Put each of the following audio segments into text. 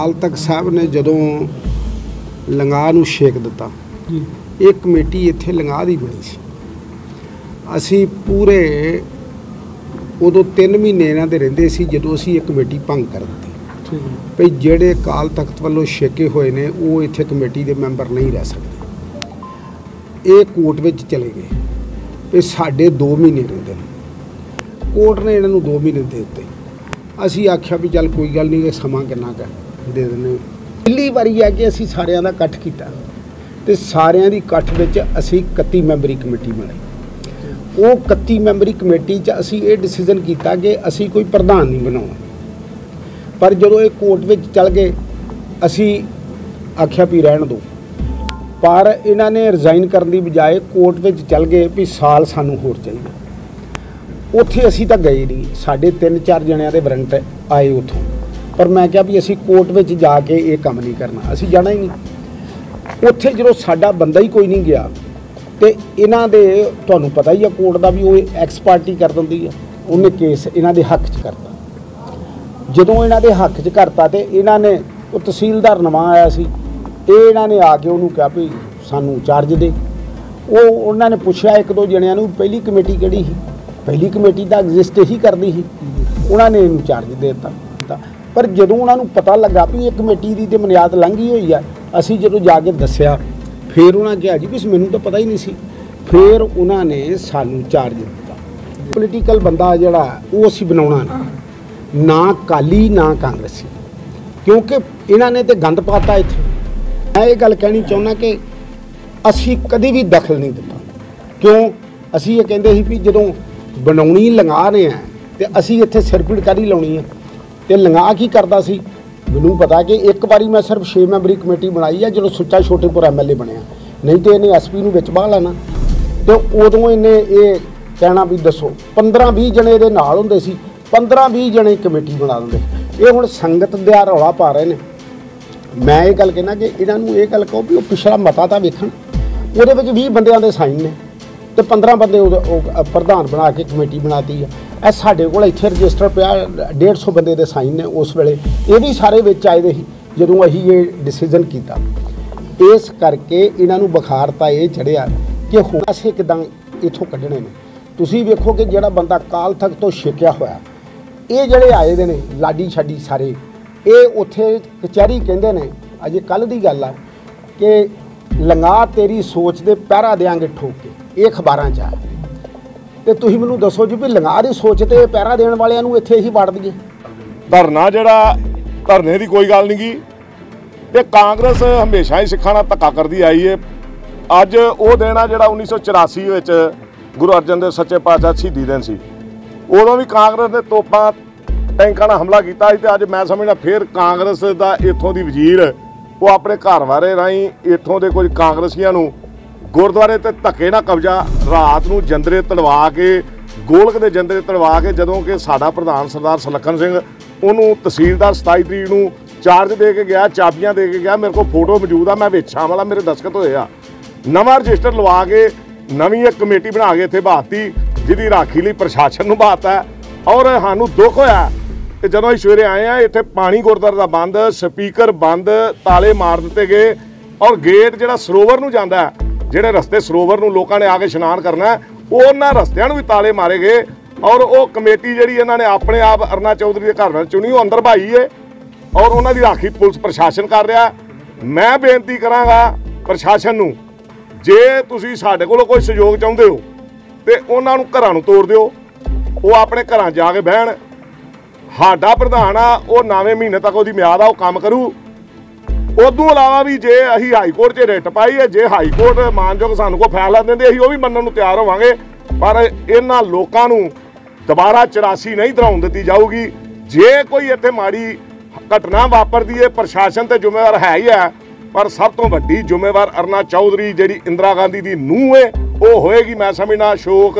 ਅਕਾਲ ਤਖਤ ਸਾਹਿਬ ਨੇ ਜਦੋਂ ਲੰਗਾਹ ਨੂੰ ਛੇਕ ਦਿੱਤਾ ਜੀ। ਇਹ ਕਮੇਟੀ ਇੱਥੇ ਲੰਗਾਹ ਦੀ ਬਣੀ ਸੀ। ਅਸੀਂ ਪੂਰੇ ਉਦੋਂ 3 ਮਹੀਨੇ ਇਹਨਾਂ ਦੇ ਰਹਿੰਦੇ ਸੀ ਜਦੋਂ ਅਸੀਂ ਇਹ ਕਮੇਟੀ ਭੰਗ ਕਰ ਦਿੱਤੀ। ਭਈ ਜਿਹੜੇ ਅਕਾਲ ਤਖਤ ਵੱਲੋਂ ਛੇਕੇ ਹੋਏ ਨੇ ਉਹ ਇੱਥੇ ਕਮੇਟੀ ਦੇ ਮੈਂਬਰ ਨਹੀਂ ਰਹਿ ਸਕਦੇ। ਇਹ ਕੋਰਟ ਵਿੱਚ ਚਲੇ ਗਏ। ਵੀ ਸਾਡੇ 2 ਮਹੀਨੇ ਰਹਿੰਦੇ ਨੇ। ਕੋਰਟ ਨੇ ਇਹਨਾਂ ਨੂੰ 2 ਮਹੀਨੇ ਦੇ ਦਿੱਤੇ। ਅਸੀਂ ਆਖਿਆ ਵੀ ਚੱਲ ਕੋਈ ਗੱਲ ਨਹੀਂ ਇਹ ਸਮਾਂ ਕਿੰਨਾ ਕੁ ਹੈ, ਦੇ ਦਿੰਦੇ ਹਾਂ। ਪਹਿਲੀ ਵਾਰੀ ਹੈ ਕਿ ਅਸੀਂ ਸਾਰਿਆਂ ਦਾ ਇਕੱਠ ਕੀਤਾ ਤੇ ਸਾਰਿਆਂ ਦੀ ਇਕੱਠ ਵਿੱਚ ਅਸੀਂ 31 ਮੈਂਬਰੀ ਕਮੇਟੀ ਬਣਾਈ। ਉਹ 31 ਮੈਂਬਰੀ ਕਮੇਟੀ 'ਚ ਅਸੀਂ ਇਹ ਡਿਸੀਜਨ ਕੀਤਾ ਕਿ ਅਸੀਂ ਕੋਈ ਪ੍ਰਧਾਨ ਨਹੀਂ ਬਣਾਉਣਾ। ਪਰ ਜਦੋਂ ਇਹ ਕੋਰਟ ਵਿੱਚ ਚੱਲ ਗਏ ਅਸੀਂ ਆਖਿਆ ਵੀ ਰਹਿਣ ਦਿਓ। ਪਰ ਇਹਨਾਂ ਨੇ ਰਿਜ਼ਾਈਨ ਕਰਨ ਦੀ ਬਜਾਏ ਕੋਰਟ ਵਿੱਚ ਚੱਲ ਗਏ ਵੀ ਸਾਲ ਸਾਨੂੰ ਹੋਰ ਚਾਹੀਦਾ। ਉੱਥੇ ਅਸੀਂ ਤਾਂ ਗਏ ਨਹੀਂ। ਸਾਡੇ ਤਿੰਨ ਚਾਰ ਜਣਿਆਂ ਦੇ ਵਾਰੰਟ ਆਏ ਉੱਥੋਂ। ਪਰ ਮੈਂ ਕਿਹਾ ਵੀ ਅਸੀਂ ਕੋਰਟ ਵਿੱਚ ਜਾ ਕੇ ਇਹ ਕੰਮ ਨਹੀਂ ਕਰਨਾ। ਅਸੀਂ ਜਾਣਾ ਹੀ ਨਹੀਂ। ਉੱਥੇ ਜਦੋਂ ਸਾਡਾ ਬੰਦਾ ਹੀ ਕੋਈ ਨਹੀਂ ਗਿਆ, ਤੇ ਇਹਨਾਂ ਦੇ ਤੁਹਾਨੂੰ ਪਤਾ ਹੀ ਆ, ਕੋਰਟ ਦਾ ਵੀ ਉਹ ਐਕਸ ਪਾਰਟੀ ਕਰ ਦਿੰਦੀ ਆ। ਉਹਨੇ ਕੇਸ ਇਹਨਾਂ ਦੇ ਹੱਕ 'ਚ ਕਰਤਾ। ਜਦੋਂ ਇਹਨਾਂ ਦੇ ਹੱਕ 'ਚ ਕਰਤਾ ਤੇ ਇਹਨਾਂ ਨੇ ਉਹ ਤਹਿਸੀਲਦਾਰ ਨਵਾਂ ਆਇਆ ਸੀ। ਇਹ ਇਹਨਾਂ ਨੇ ਆ ਕੇ ਉਹਨੂੰ ਕਿਹਾ ਵੀ ਸਾਨੂੰ ਚਾਰਜ ਦੇ। ਉਹ ਉਹਨਾਂ ਨੇ ਪੁੱਛਿਆ ਇੱਕ ਦੋ ਜਣਿਆਂ ਨੂੰ, ਪਹਿਲੀ ਕਮੇਟੀ ਕਿਹੜੀ ਸੀ? ਪਹਿਲੀ ਕਮੇਟੀ ਤਾਂ ਐਗਜ਼ਿਸਟ ਹੀ ਕਰਦੀ ਸੀ। ਉਹਨਾਂ ਨੇ ਇਹਨੂੰ ਚਾਰਜ ਦੇ ਦਿੱਤਾ। ਤਾਂ ਪਰ ਜਦੋਂ ਉਹਨਾਂ ਨੂੰ ਪਤਾ ਲੱਗਾ ਵੀ ਇਹ ਕਮੇਟੀ ਦੀ ਤੇ ਮਨਿਆਦ ਲੰਘੀ ਹੋਈ ਆ, ਅਸੀਂ ਜਦੋਂ ਜਾ ਕੇ ਦੱਸਿਆ, ਫਿਰ ਉਹਨਾਂ ਕਿਹਾ ਜੀ ਵੀ ਮੈਨੂੰ ਤਾਂ ਪਤਾ ਹੀ ਨਹੀਂ ਸੀ। ਫਿਰ ਉਹਨਾਂ ਨੇ ਸਾਨੂੰ ਚਾਰਜ ਦਿੱਤਾ। ਪੋਲੀਟੀਕਲ ਬੰਦਾ ਜਿਹੜਾ, ਉਹ ਅਸੀਂ ਬਣਾਉਣਾ ਨਹੀਂ ਨਾ ਕਾਲੀ ਨਾ ਕਾਂਗਰਸੀ। ਕਿਉਂਕਿ ਇਹਨਾਂ ਨੇ ਤੇ ਗੰਦ ਪਾਤਾ ਇੱਥੇ। ਮੈਂ ਇਹ ਗੱਲ ਕਹਿਣੀ ਚਾਹੁੰਦਾ ਕਿ ਅਸੀਂ ਕਦੇ ਵੀ ਦਖਲ ਨਹੀਂ ਦਿੱਤਾ। ਕਿਉਂ? ਅਸੀਂ ਇਹ ਕਹਿੰਦੇ ਸੀ ਵੀ ਜਦੋਂ ਬਣਾਉਣੀ ਲੰਗਾ ਰਹੇ ਆ ਤੇ ਅਸੀਂ ਇੱਥੇ ਸਿਰਪਿੜ ਕਰ ਹੀ ਲਾਉਣੀ ਆ? ਤੇ ਲੰਗਾ ਕੀ ਕਰਦਾ ਸੀ? ਮੈਨੂੰ ਪਤਾ ਕਿ ਇੱਕ ਵਾਰੀ ਮੈਂ ਸਿਰਫ 6 ਮੈਂਬਰੀ ਕਮੇਟੀ ਬਣਾਈ ਆ, ਜਦੋਂ ਸੁੱਚਾ ਛੋਟੇਪੁਰ ਐਮਐਲਏ ਬਣਿਆ। ਨਹੀਂ ਤੇ ਇਹਨੇ ਐਸਪੀ ਨੂੰ ਵਿੱਚ ਬਾਹ ਲੈਣਾ। ਤੇ ਉਦੋਂ ਇਹਨੇ ਇਹ ਕਹਿਣਾ ਵੀ ਦੱਸੋ 15 20 ਜਣੇ ਇਹਦੇ ਨਾਲ ਹੁੰਦੇ ਸੀ 15 20 ਜਣੇ ਕਮੇਟੀ ਬਣਾ ਦਿੰਦੇ। ਇਹ ਹੁਣ ਸੰਗਤ ਦਾ ਰੌਲਾ ਪਾ ਰਹੇ ਨੇ। ਮੈਂ ਇਹ ਗੱਲ ਕਹਿਣਾ ਕਿ ਇਹਨਾਂ ਨੂੰ ਇਹ ਗੱਲ ਕਹੋ ਵੀ ਉਹ ਪਿਛਲਾ ਮਤਾ ਤਾਂ ਵੇਖਣ। ਉਹਦੇ ਵਿੱਚ 20 ਬੰਦਿਆਂ ਦੇ ਸਾਈਨ ਨੇ। ਤੇ 15 ਬੰਦੇ ਉਹ ਪ੍ਰਧਾਨ ਬਣਾ ਕੇ ਕਮੇਟੀ ਬਣਾਤੀ ਆ। ਇਹ ਸਾਡੇ ਕੋਲ ਇੱਥੇ ਰਜਿਸਟਰ ਪਿਆ 150 ਬੰਦੇ ਦੇ ਸਾਈਨ ਨੇ ਉਸ ਵੇਲੇ। ਇਹ ਵੀ ਸਾਰੇ ਵਿੱਚ ਆਏ ਦੇ ਸੀ, ਜਦੋਂ ਅਸੀਂ ਇਹ ਡਿਸੀਜਨ ਕੀਤਾ। ਇਸ ਕਰਕੇ ਇਹਨਾਂ ਨੂੰ ਬੁਖਾਰ ਤਾਂ ਇਹ ਚੜਿਆ ਕਿ ਹੁਣ ਅਸੀਂ ਕਿਦਾਂ ਇਥੋਂ ਕੱਢਣੇ ਨੇ। ਤੁਸੀਂ ਵੇਖੋ ਕਿ ਜਿਹੜਾ ਬੰਦਾ ਕਾਲ ਤੱਕ ਤੋਂ ਛੇਕਿਆ ਹੋਇਆ, ਇਹ ਜਿਹੜੇ ਆਏ ਦੇ ਨੇ, ਲਾਡੀ ਛੱਡੀ ਸਾਰੇ, ਇਹ ਉੱਥੇ ਕਚਹਿਰੀ ਕਹਿੰਦੇ ਨੇ, ਅਜੇ ਕੱਲ ਦੀ ਗੱਲ ਆ, ਕਿ ਲੰਗਾ ਤੇਰੀ ਸੋਚ ਦੇ ਪਹਿਰਾ ਦੇਾਂਗੇ ਠੋਕ ਕੇ। ਇਹ ਅਖਬਾਰਾਂ 'ਚ ਆ। ਤੇ ਤੁਸੀਂ ਮੈਨੂੰ ਦੱਸੋ ਜੀ ਵੀ ਲੰਗਾ ਦੀ ਸੋਚ ਤੇ ਪਹਿਰਾ ਦੇਣ ਵਾਲਿਆਂ ਨੂੰ ਇੱਥੇ ਹੀ ਵੜ ਦਈਏ ਧਰਨਾ ਜਿਹੜਾ, ਧਰਨੇ ਦੀ ਕੋਈ ਗੱਲ ਨਹੀਂ ਗੀ। ਤੇ ਕਾਂਗਰਸ ਹਮੇਸ਼ਾ ਹੀ ਸਿੱਖਾਂ ਨਾਲ ਧੱਕਾ ਕਰਦੀ ਆਈ ਏ। ਅੱਜ ਉਹ ਦਿਨ ਆ ਜਿਹੜਾ 1984 ਵਿੱਚ ਗੁਰੂ ਅਰਜਨ ਦੇਵ ਸੱਚੇ ਪਾਤਸ਼ਾਹ ਸ਼ਹੀਦੀ ਦਿਨ ਸੀ। ਉਦੋਂ ਵੀ ਕਾਂਗਰਸ ਨੇ ਤੋਪਾਂ ਟੈਂਕਾਂ ਨਾਲ ਹਮਲਾ ਕੀਤਾ ਸੀ ਤੇ ਅੱਜ ਮੈਂ ਸਮਝਦਾ ਫਿਰ ਕਾਂਗਰਸ ਦਾ ਇੱਥੋਂ ਦੀ ਵਜ਼ੀਰ, ਉਹ ਆਪਣੇ ਘਰ ਵਾਰੇ ਰਾਹੀਂ ਇੱਥੋਂ ਦੇ ਕੁਝ ਕਾਂਗਰਸੀਆਂ ਨੂੰ ਗੁਰਦੁਆਰੇ ਤੇ ਧੱਕੇ ਨਾਲ ਕਬਜ਼ਾ, ਰਾਤ ਨੂੰ ਜੰਦਰੇ ਤੜਵਾ ਕੇ, ਗੋਲਕ ਦੇ ਜੰਦਰੇ ਤੜਵਾ ਕੇ, ਜਦੋਂ ਕਿ ਸਾਡਾ ਪ੍ਰਧਾਨ ਸਰਦਾਰ ਸਲੱਖਣ ਸਿੰਘ ਉਹਨੂੰ ਤਹਿਸੀਲਦਾਰ 27 ਤਰੀਕ ਨੂੰ ਚਾਰਜ ਦੇ ਕੇ ਗਿਆ, ਚਾਬੀਆਂ ਦੇ ਕੇ ਗਿਆ, ਮੇਰੇ ਕੋਲ ਫੋਟੋ ਮੌਜੂਦ ਆ, ਮੈਂ ਵੇਚਾਂ ਵਾਲਾ, ਮੇਰੇ ਦਸਖਤ ਹੋਏ ਆ। ਨਵਾਂ ਰਜਿਸਟਰ ਲਵਾ ਕੇ, ਨਵੀਂ ਇੱਕ ਕਮੇਟੀ ਬਣਾ ਕੇ ਇੱਥੇ ਬਾਤੀ ਜਿਹਦੀ ਰਾਖੀ ਲਈ ਪ੍ਰਸ਼ਾਸਨ ਨੂੰ ਬਾਤਾ ਔਰ ਸਾਨੂੰ ਦੁੱਖ ਹੋਇਆ ਤੇ ਜਦੋਂ ਅਸੀਂ ਸਵੇਰੇ ਆਏ ਆ, ਇੱਥੇ ਪਾਣੀ ਗੁਰਦੁਆਰੇ ਦਾ ਬੰਦ, ਸਪੀਕਰ ਬੰਦ, ਤਾਲੇ ਮਾਰ ਦਿੱਤੇ ਗਏ, ਔਰ ਗੇਟ ਜਿਹੜਾ ਸਰੋਵਰ ਨੂੰ ਜਾਂਦਾ ਜਿਹੜੇ ਰਸਤੇ ਸਰੋਵਰ ਨੂੰ ਲੋਕਾਂ ਨੇ ਆ ਕੇ ਇਸ਼ਨਾਨ ਕਰਨਾ ਉਹਨਾਂ ਰਸਤਿਆਂ ਨੂੰ ਵੀ ਤਾਲੇ ਮਾਰੇ ਗਏ ਔਰ ਉਹ ਕਮੇਟੀ ਜਿਹੜੀ ਇਹਨਾਂ ਨੇ ਆਪਣੇ ਆਪ ਅਰਨਾ ਚੌਧਰੀ ਦੇ ਘਰ ਨਾਲ ਚੁਣੀ, ਉਹ ਅੰਦਰ ਭਾਈ ਏ ਔਰ ਉਹਨਾਂ ਦੀ ਰਾਖੀ ਪੁਲਿਸ ਪ੍ਰਸ਼ਾਸਨ ਕਰ ਰਿਹਾ ਮੈਂ ਬੇਨਤੀ ਕਰਾਂਗਾ ਪ੍ਰਸ਼ਾਸਨ ਨੂੰ, ਜੇ ਤੁਸੀਂ ਸਾਡੇ ਕੋਲੋਂ ਕੋਈ ਸਹਿਯੋਗ ਚਾਹੁੰਦੇ ਹੋ ਤੇ ਉਹਨਾਂ ਨੂੰ ਘਰਾਂ ਨੂੰ ਤੋੜ ਦਿਓ, ਉਹ ਆਪਣੇ ਘਰਾਂ ਜਾ ਕੇ ਬਹਿਣ। ਸਾਡਾ ਪ੍ਰਧਾਨ ਆ, ਉਹ ਨਵੇਂ ਮਹੀਨੇ ਤੱਕ ਉਹਦੀ ਮਿਆਦ ਆ, ਉਹ ਕੰਮ ਕਰੂ। ਉਦੋਂ ਇਲਾਵਾ ਵੀ ਜੇ ਅਸੀਂ ਹਾਈ ਕੋਰਟ 'ਚ ਰਿਟ ਪਾਈ ਹੈ, ਜੇ ਹਾਈ ਕੋਰਟ ਮਾਨਯੋਗ ਸਾਨੂੰ ਕੋਈ ਫੈਸਲਾ ਦਿੰਦੇ, ਅਸੀਂ ਉਹ ਵੀ ਮੰਨਣ ਨੂੰ ਤਿਆਰ ਹੋਵਾਂਗੇ। ਪਰ ਇਹਨਾਂ ਲੋਕਾਂ ਨੂੰ ਦੁਬਾਰਾ 84 ਨਹੀਂ ਦਰਾਉਣ ਦਿੱਤੀ ਜਾਊਗੀ। ਜੇ ਕੋਈ ਇੱਥੇ ਮਾੜੀ ਘਟਨਾ ਵਾਪਰਦੀ ਹੈ, ਪ੍ਰਸ਼ਾਸਨ ਤੇ ਜ਼ਿੰਮੇਵਾਰ ਹੈ ਹੀ ਹੈ, ਪਰ ਸਭ ਤੋਂ ਵੱਡੀ ਜ਼ਿੰਮੇਵਾਰ ਅਰਨਾ ਚੌਧਰੀ ਜਿਹੜੀ ਇੰਦਰਾ ਗਾਂਧੀ ਦੀ ਨੂੰਹ ਹੈ, ਉਹ ਹੋਏਗੀ। ਮੈਂ ਸਮਝਣਾ ਸ਼ੋਕ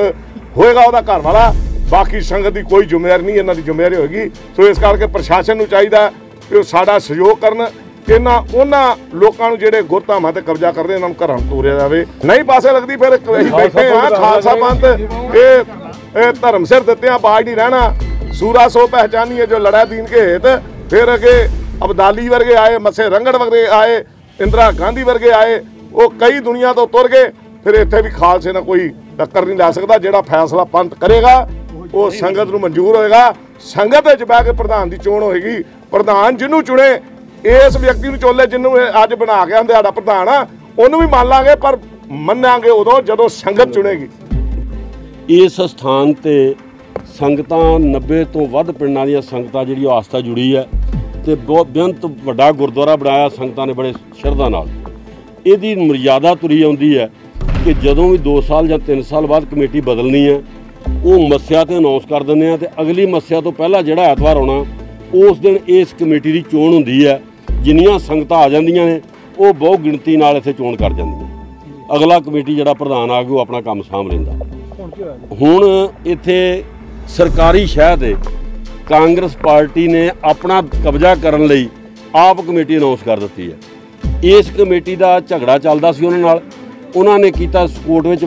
ਹੋਏਗਾ ਉਹਦਾ ਘਰ ਵਾਲਾ। ਬਾਕੀ ਸੰਗਤ ਦੀ ਕੋਈ ਜ਼ਿੰਮੇਵਾਰੀ ਨਹੀਂ, ਇਹਨਾਂ ਦੀ ਜ਼ਿੰਮੇਵਾਰੀ ਹੋਏਗੀ। ਸੋ ਇਸ ਕਰਕੇ ਪ੍ਰਸ਼ਾਸਨ ਨੂੰ ਚਾਹੀਦਾ ਕਿ ਉਹ ਸਾਡਾ ਸਹਿਯੋਗ ਕਰਨ। ਇਹਨਾਂ ਉਹਨਾਂ ਲੋਕਾਂ ਨੂੰ ਜਿਹੜੇ ਗੁਰਧਾਮਾਂ ਤੇ ਕਬਜ਼ਾ ਕਰਦੇ ਇਹਨਾਂ ਨੂੰ ਘਰਾਂ ਨੂੰ ਤੋਰਿਆ ਜਾਵੇ। ਨਹੀਂ ਪਾਸੇ ਲੱਗਦੀ ਫਿਰ ਅਸੀਂ ਬੈਠੇ ਆ ਖਾਲਸਾ ਪੰਥ ਇਹ ਇਹ ਧਰਮ ਸਿਰ ਦਿੱਤਿਆਂ ਬਾਜ ਨਹੀਂ ਰਹਿਣਾ। ਸੂਰਾ ਸੋ ਪਹਿਚਾਨੀਏ ਜੋ ਲੜਾ ਦੀਨ ਕੇ ਹੇਤ ਫਿਰ ਅਗੇ ਅਬਦਾਲੀ ਵਰਗੇ ਆਏ ਮੱਸੇ ਰੰਗੜ ਵਰਗੇ ਆਏ ਇੰਦਰਾ ਗਾਂਧੀ ਵਰਗੇ ਆਏ ਉਹ ਕਈ ਦੁਨੀਆ ਤੋਂ ਤੁਰ ਗਏ ਫਿਰ ਇੱਥੇ ਵੀ ਖਾਲਸੇ ਨਾਲ ਕੋਈ ਟੱਕਰ ਨਹੀਂ ਲੈ ਸਕਦਾ ਜਿਹੜਾ ਫੈਸਲਾ ਪੰਥ ਕਰੇਗਾ ਉਹ ਸੰਗਤ ਨੂੰ ਮਨਜ਼ੂਰ ਹੋਏਗਾ। ਸੰਗਤ ਵਿੱਚ ਬਹਿ ਕੇ ਪ੍ਰਧਾਨ ਦੀ ਚੋਣ ਹੋਏਗੀ। ਪ੍ਰਧਾਨ ਜਿਹਨੂੰ ਚੁਣੇ ਇਸ ਵਿਅਕਤੀ ਨੂੰ ਚੋਲੇ ਜਿਹਨੂੰ ਇਹ ਅੱਜ ਬਣਾ ਕੇ ਆਂਦੇ ਸਾਡਾ ਪ੍ਰਧਾਨ ਆ ਉਹਨੂੰ ਵੀ ਮੰਨ ਲਾਂਗੇ, ਪਰ ਮੰਨਾਂਗੇ ਉਦੋਂ ਜਦੋਂ ਸੰਗਤ ਚੁਣੇਗੀ। ਇਸ ਸਥਾਨ ਤੇ ਸੰਗਤਾਂ 90 ਤੋਂ ਵੱਧ ਪਿੰਡਾਂ ਦੀਆਂ ਸੰਗਤਾਂ ਜਿਹੜੀ ਉਹ ਆਸਥਾ ਜੁੜੀ ਹੈ ਤੇ ਬਹੁਤ ਬੇਅੰਤ ਵੱਡਾ ਗੁਰਦੁਆਰਾ ਬਣਾਇਆ ਸੰਗਤਾਂ ਨੇ ਬੜੇ ਸ਼ਰਧਾ ਨਾਲ। ਇਹਦੀ ਮਰਿਆਦਾ ਤੁਰੀ ਆਉਂਦੀ ਹੈ ਕਿ ਜਦੋਂ ਵੀ 2 ਸਾਲ ਜਾਂ 3 ਸਾਲ ਬਾਅਦ ਕਮੇਟੀ ਬਦਲਣੀ ਹੈ, ਉਹ ਮੱਸਿਆ ਤੇ ਅਨਾਉਂਸ ਕਰ ਦਿੰਦੇ ਆ ਤੇ ਅਗਲੀ ਮੱਸਿਆ ਤੋਂ ਪਹਿਲਾਂ ਜਿਹੜਾ ਐਤਵਾਰ ਆਉਣਾ, ਉਸ ਦਿਨ ਇਸ ਕਮੇਟੀ ਦੀ ਚੋਣ ਹੁੰਦੀ ਹੈ। ਜਿੰਨੀਆਂ ਸੰਗਤਾਂ ਆ ਜਾਂਦੀਆਂ ਨੇ ਉਹ ਬਹੁ ਗਿਣਤੀ ਨਾਲ ਇੱਥੇ ਚੋਣ ਕਰ ਜਾਂਦੀਆਂ। ਅਗਲਾ ਕਮੇਟੀ ਜਿਹੜਾ ਪ੍ਰਧਾਨ ਆ ਗਿਆ ਉਹ ਆਪਣਾ ਕੰਮ ਸਾਂਭ ਲੈਂਦਾ। ਹੁਣ ਇੱਥੇ ਸਰਕਾਰੀ ਸ਼ਹਿ ਤੇ ਕਾਂਗਰਸ ਪਾਰਟੀ ਨੇ ਆਪਣਾ ਕਬਜ਼ਾ ਕਰਨ ਲਈ ਆਪ ਕਮੇਟੀ ਅਨਾਉਂਸ ਕਰ ਦਿੱਤੀ ਹੈ। ਇਸ ਕਮੇਟੀ ਦਾ ਝਗੜਾ ਚੱਲਦਾ ਸੀ ਉਹਨਾਂ ਨਾਲ। ਉਹਨਾਂ ਨੇ ਕੀਤਾ ਕੋਰਟ ਵਿੱਚ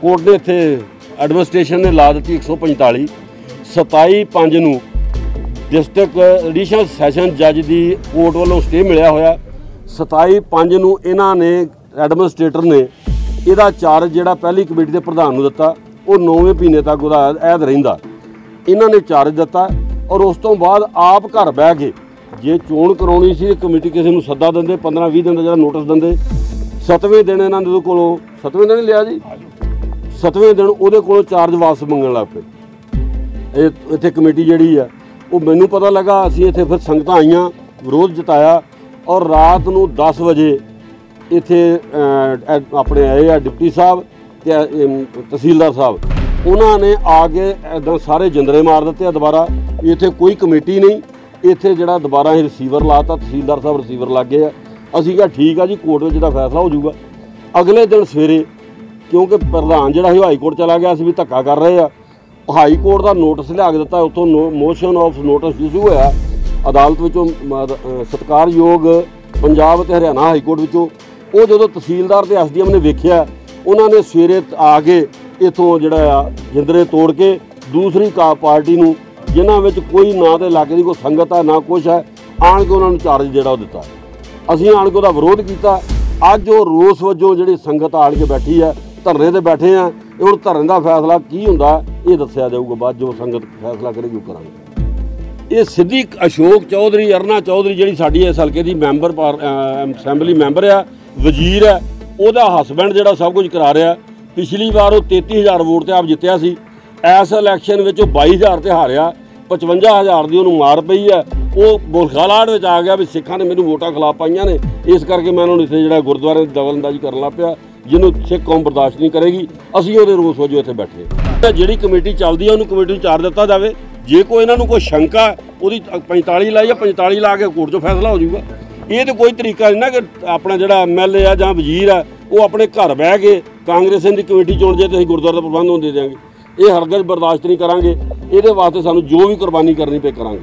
ਕੋਰਟ ਨੇ ਇੱਥੇ ਐਡਮਿਨਿਸਟ੍ਰੇਸ਼ਨ ਨੇ ਲਾ ਦਿੱਤੀ 145 27 5 ਨੂੰ ਡਿਸਟ੍ਰਿਕਟ ਐਡੀਸ਼ਨਲ ਸੈਸ਼ਨ ਜੱਜ ਦੀ ਕੋਰਟ ਵੱਲੋਂ ਸਟੇ ਮਿਲਿਆ ਹੋਇਆ। 27 5 ਨੂੰ ਇਹਨਾਂ ਨੇ ਐਡਮਿਨਿਸਟ੍ਰੇਟਰ ਨੇ ਇਹਦਾ ਚਾਰਜ ਜਿਹੜਾ ਪਹਿਲੀ ਕਮੇਟੀ ਦੇ ਪ੍ਰਧਾਨ ਨੂੰ ਦਿੱਤਾ, ਉਹ 9ਵੇਂ ਮਹੀਨੇ ਤੱਕ ਉਹਦਾ ਐਦ ਰਹਿੰਦਾ। ਇਹਨਾਂ ਨੇ ਚਾਰਜ ਦਿੱਤਾ ਔਰ ਉਸ ਤੋਂ ਬਾਅਦ ਆਪ ਘਰ ਬਹਿ ਕੇ ਜੇ ਚੋਣ ਕਰਾਉਣੀ ਸੀ, ਕਮੇਟੀ ਕਿਸੇ ਨੂੰ ਸੱਦਾ ਦਿੰਦੇ 15 20 ਦਿਨ ਦਾ ਜਿਹੜਾ ਨੋਟਿਸ ਦਿੰਦੇ, ਸੱਤਵੇਂ ਦਿਨ ਇਹਨਾਂ ਦੇ ਕੋਲੋਂ, ਸੱਤਵੇਂ ਦਿਨ ਹੀ ਲਿਆ ਜੀ? ਸੱਤਵੇਂ ਦਿਨ ਉਹਦੇ ਕੋਲੋਂ ਚਾਰਜ ਵਾਪਸ ਮੰਗਣ ਲੱਗ ਪਏ। ਇਹ ਇੱਥੇ ਕਮੇਟੀ ਜਿਹੜੀ ਆ ਉਹ ਮੈਨੂੰ ਪਤਾ ਲੱਗਾ, ਅਸੀਂ ਇੱਥੇ ਫਿਰ ਸੰਗਤਾਂ ਆਈਆਂ, ਵਿਰੋਧ ਜਤਾਇਆ ਔਰ ਰਾਤ ਨੂੰ 10 ਵਜੇ ਇੱਥੇ ਆਪਣੇ ਆਏ ਆ ਡਿਪਟੀ ਸਾਹਿਬ ਤੇ ਤਹਿਸੀਲਦਾਰ ਸਾਹਿਬ। ਉਹਨਾਂ ਨੇ ਆ ਕੇ ਇਦਾਂ ਸਾਰੇ ਜਿੰਦਰੇ ਮਾਰ ਦਿੱਤੇ ਆ ਦੁਬਾਰਾ। ਵੀ ਇੱਥੇ ਕੋਈ ਕਮੇਟੀ ਨਹੀਂ। ਇੱਥੇ ਜਿਹੜਾ ਦੁਬਾਰਾ ਇਹ ਰਿਸੀਵਰ ਲਾਤਾ, ਤਹਿਸੀਲਦਾਰ ਸਾਹਿਬ ਰਿਸੀਵਰ ਲੱਗ ਗਏ ਆ। ਅਸੀਂ ਕਿਹਾ, ਠੀਕ ਆ ਜੀ, ਕੋਰਟ ਵਿੱਚ ਦਾ ਫੈਸਲਾ ਹੋ ਜਾਊਗਾ। ਅਗਲੇ ਦਿਨ ਸਵੇਰੇ, ਕਿਉਂਕਿ ਪ੍ਰਧਾਨ ਜਿਹੜਾ ਸੀ ਉਹ ਹਾਈ ਕੋਰਟ ਚਲਾ ਗਿਆ ਸੀ ਵੀ ਧੱਕਾ ਕਰ ਰਹੇ ਆ। ਹਾਈ ਕੋਰਟ ਦਾ ਨੋਟਿਸ ਲਿਆ ਕੇ ਦਿੱਤਾ, ਉੱਥੋਂ ਮੋਸ਼ਨ ਆਫ ਨੋਟਿਸ ਇਸ਼ੂ ਹੋਇਆ। ਅਦਾਲਤ ਵਿੱਚੋਂ ਮ- ਸਤਿਕਾਰਯੋਗ ਪੰਜਾਬ ਤੇ ਹਰਿਆਣਾ ਹਾਈ ਕੋਰਟ ਵਿੱਚੋਂ, ਉਹ ਜਦੋਂ ਤਹਿਸੀਲਦਾਰ ਤੇ ਐਸਡੀਐਮ ਨੇ ਵੇਖਿਆ, ਉਹਨਾਂ ਨੇ ਸਵੇਰੇ ਆ ਕੇ ਇਥੋਂ ਜਿਹੜਾ ਆ, ਜਿੰਦਰੇ ਤੋੜ ਕੇ ਦੂਸਰੀ ਕਾ, ਪਾਰਟੀ ਨੂੰ, ਜਿਨ੍ਹਾਂ ਵਿੱਚ ਕੋਈ ਨਾ ਤੇ ਇਲਾਕੇ ਦੀ ਕੋਈ ਸੰਗਤ ਆ, ਨਾ ਕੁਛ ਹੈ ਆਣ ਕੇ ਉਹਨਾਂ ਨੂੰ ਚਾਰਜ ਜਿਹੜਾ ਉਹ ਦਿੱਤਾ। ਅਸੀਂ ਆਣ ਕੇ ਉਹਦਾ ਵਿਰੋਧ ਕੀਤਾ। ਅੱਜ ਉਹ ਰੋਸ ਵਜੋਂ ਜਿਹੜੀ ਸੰਗਤ ਆਣ ਕੇ ਬੈਠੀ ਹੈ ਧਰਨੇ ਤੇ ਬੈਠੇ ਆ ਇਹ ਹੁਣ ਧਰਨ ਦਾ ਫੈਸਲਾ ਕੀ ਹੁੰਦਾ, ਇਹ ਦੱਸਿਆ ਜਾਊਗਾ, ਬਾਅਦ ਜੋ ਸੰਗਤ ਫੈਸਲਾ ਕਰੇਗੀ, ਉਹ ਕਰਾਂਗੇ। ਇਹ ਸਿੱਧੀ ਅਸ਼ੋਕ ਚੌਧਰੀ, ਅਰਨਾ ਚੌਧਰੀ, ਜਿਹੜੀ ਸਾਡੀ ਇਸ ਹਲਕੇ ਦੀ ਮੈਂਬਰ ਪਾਰ- ਅਸੈਂਬਲੀ ਮੈਂਬਰ ਆ, ਵਜ਼ੀਰ ਆ, ਉਹਦਾ ਹਸਬੈਂਡ ਜਿਹੜਾ ਸਭ ਕੁਝ ਕਰਾ ਰਿਹਾ। ਪਿਛਲੀ ਵਾਰ ਉਹ 33000 ਵੋਟ ਤੇ ਆਪ ਜਿੱਤਿਆ ਸੀ। ਇਸ ਇਲੈਕਸ਼ਨ ਵਿੱਚ ਉਹ 22000 ਤੇ ਹਾਰਿਆ 55000 ਦੀ ਉਹਨੂੰ ਮਾਰ ਪਈ ਹੈ ਉਹ ਬੁਲਖਾਲਾਟ ਵਿੱਚ ਆ ਗਿਆ ਵੀ ਸਿੱਖਾਂ ਨੇ ਮੈਨੂੰ ਵੋਟਾਂ ਖਿਲਾਫ ਪਾਈਆਂ ਨੇ। ਇਸ ਕਰਕੇ ਮੈਂ ਉਹਨਾਂ ਨੂੰ ਇੱਥੇ ਜਿਹੜਾ ਗੁਰਦੁਆਰੇ ਦੀ ਦਖਲਅੰਦਾਜ਼ੀ ਕਰਨ ਲੱਗ ਪਿਆ। ਜਿਹਨੂੰ ਸਿੱਖ ਕੌਮ ਬਰਦਾਸ਼ਤ ਨਹੀਂ ਕਰੇਗੀ, ਅਸੀਂ ਉਹਦੇ ਰੋਸ ਵਜੋਂ ਇੱਥੇ ਬੈਠੇ ਤਾਂ ਜਿਹੜੀ ਕਮੇਟੀ ਚੱਲਦੀ ਆ, ਉਹਨੂੰ ਕਮੇਟੀ ਨੂੰ ਚਾਰ ਦਿੱਤਾ ਜਾਵੇ। ਜੇ ਕੋਈ ਇਹਨਾਂ ਨੂੰ ਕੋਈ ਸ਼ੰਕਾ, ਉਹਦੀ 45 ਲਾਈ ਜਾਂ 45 ਲਾ ਕੇ ਕੋਰਟ 'ਚੋਂ ਫੈਸਲਾ ਹੋ ਜਾਊਗਾ। ਇਹ ਤੇ ਕੋਈ ਤਰੀਕਾ ਨਹੀਂ ਨਾ ਕਿ ਆਪਣਾ ਜਿਹੜਾ ਐਮਐਲਏ ਆ ਜਾਂ ਵਜ਼ੀਰ ਆ, ਉਹ ਆਪਣੇ ਘਰ ਬਹਿ ਕੇ ਕਾਂਗਰਸੀਆਂ ਦੀ ਕਮੇਟੀ ਚੁਣ ਜੇ ਤੇ ਅਸੀਂ ਗੁਰਦੁਆਰਾ ਦਾ ਪ੍ਰਬੰਧ ਹੋਣ ਦੇ ਦਿਆਂਗੇ। ਇਹ ਹਰਗਜ਼ ਬਰਦਾਸ਼ਤ ਨਹੀਂ ਕਰਾਂਗੇ। ਇਹਦੇ ਵਾਸਤੇ ਸਾਨੂੰ ਜੋ ਵੀ ਕੁਰਬਾਨੀ ਕਰਨੀ ਪਏ ਕਰਾਂਗੇ।